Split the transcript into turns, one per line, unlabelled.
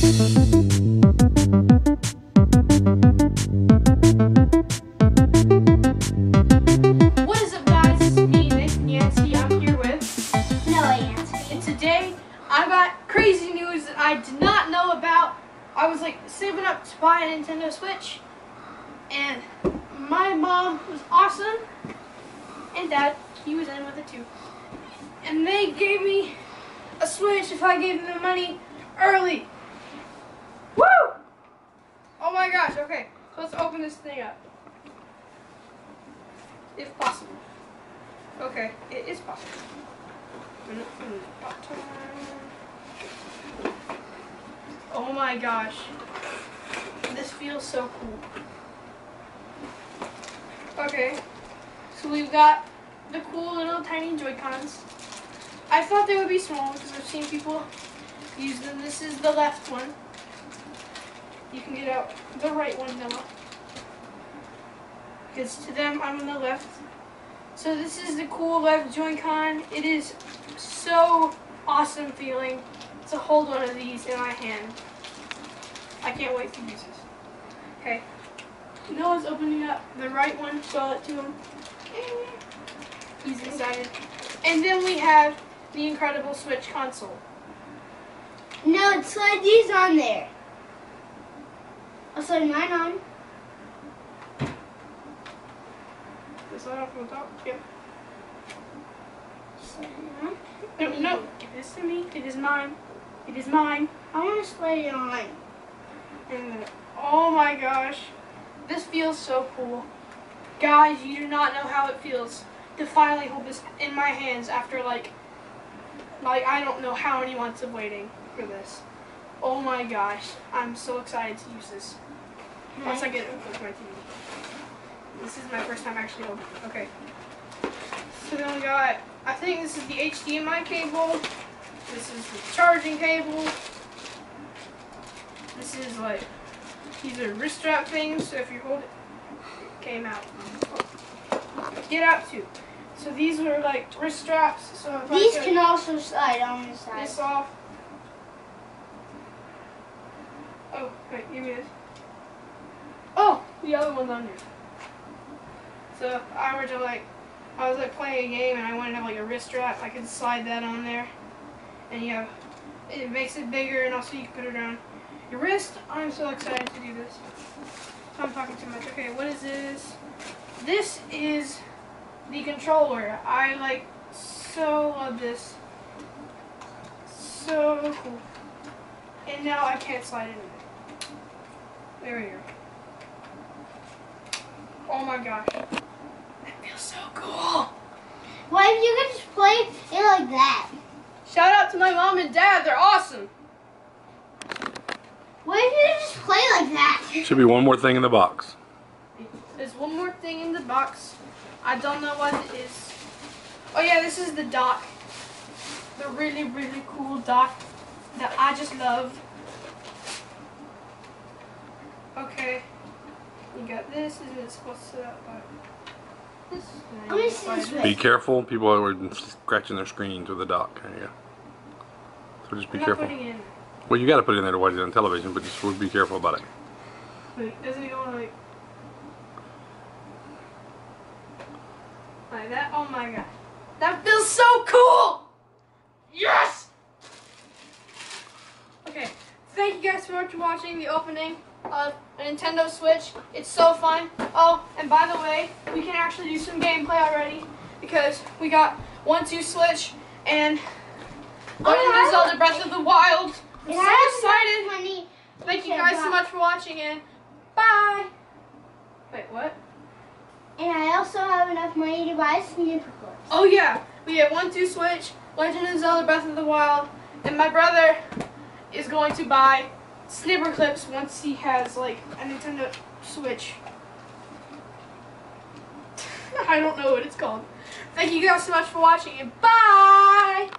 What is up, guys? It's me, Nick Yancey. I'm here with,
No answer.
and today I got crazy news that I did not know about. I was like saving up to buy a Nintendo Switch, and my mom was awesome, and dad, he was in with it too. And they gave me a Switch if I gave them the money early. My gosh, okay, so let's open this thing up. If possible. Okay, it is possible. Oh my gosh. This feels so cool. Okay, so we've got the cool little tiny Joy-Cons. I thought they would be small because I've seen people use them. This is the left one. You can get out the right one now. Because to them, I'm on the left. So this is the cool left Joy-Con. It is so awesome feeling to hold one of these in my hand. I can't wait to use this. Okay. Noah's opening up the right one, show it to him. He's excited. And then we have the incredible Switch console.
No, slide these on there. Oh, I'll slide mine on.
This one off the top. Yep.
Slide it on.
No, no, give this to me. It is mine. It is mine.
I want to it on.
And then, oh my gosh, this feels so cool. Guys, you do not know how it feels to finally hold this in my hands after like, like I don't know how many months of waiting for this. Oh my gosh, I'm so excited to use this. Once I get it with my TV. This is my first time actually it. Okay. So then we got, I think this is the HDMI cable. This is the charging cable. This is like, these are wrist strap things, so if you hold it, came out. Get out too. So these were like wrist straps, so
These can also slide on the side.
this off. Oh, wait, give me this. Oh, the other one's on here. So if I were to like, I was like playing a game and I wanted to have like a wrist strap, I could slide that on there. And you have, it makes it bigger and also you can put it around your wrist. I'm so excited to do this. I'm talking too much. Okay, what is this? This is the controller. I like so love this. So cool. And now I can't slide it in. There we go. Oh my gosh. That feels so cool.
Why if you could just play it like that?
Shout out to my mom and dad. They're awesome.
Why if you could just play like that?
Should be one more thing in the box.
There's one more thing in the box. I don't know what it is. Oh yeah, this is the dock. The really, really cool dock that I just love. Okay. You got this. Isn't it supposed to sit up? This.
Let oh, me
Be careful. People are scratching their screens with the dock. There you go. So just be
I'm not
careful.
putting it in.
Well, you got to put it in there to watch it on television, but just be careful about it.
Wait, doesn't it go like like that? Oh my god, that feels so cool! Yes. Okay, thank you guys so much for watching the opening of a Nintendo Switch. It's so fun. Oh, and by the way, we can actually do some gameplay already because we got one two Switch and oh, Legend of Zelda Breath of the Wild. I'm so excited.
Money.
Thank you guys so much for watching and bye. Wait, what?
And I also have enough money to buy snipper clips.
Oh yeah, we have one two Switch, Legend of Zelda Breath of the Wild, and my brother is going to buy Snipperclips once he has like a Nintendo Switch. I don't know what it's called. Thank you guys so much for watching and bye.